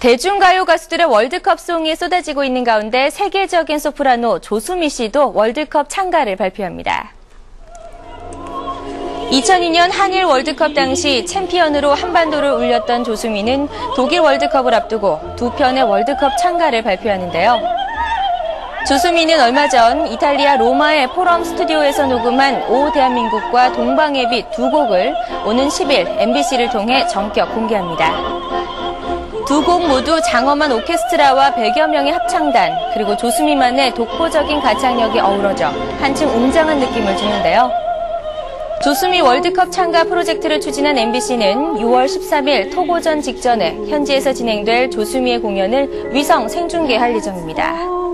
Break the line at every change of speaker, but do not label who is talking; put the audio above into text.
대중가요 가수들의 월드컵 송이 쏟아지고 있는 가운데 세계적인 소프라노 조수미 씨도 월드컵 참가를 발표합니다. 2002년 한일 월드컵 당시 챔피언으로 한반도를 울렸던 조수미는 독일 월드컵을 앞두고 두 편의 월드컵 참가를 발표하는데요. 조수미는 얼마 전 이탈리아 로마의 포럼 스튜디오에서 녹음한 오 대한민국과 동방의 빛 두 곡을 오는 10일 MBC를 통해 전격 공개합니다. 두 곡 모두 장엄한 오케스트라와 100여 명의 합창단, 그리고 조수미만의 독보적인 가창력이 어우러져 한층 웅장한 느낌을 주는데요. 조수미 월드컵 참가 프로젝트를 추진한 MBC는 6월 13일 토고전 직전에 현지에서 진행될 조수미의 공연을 위성 생중계할 예정입니다.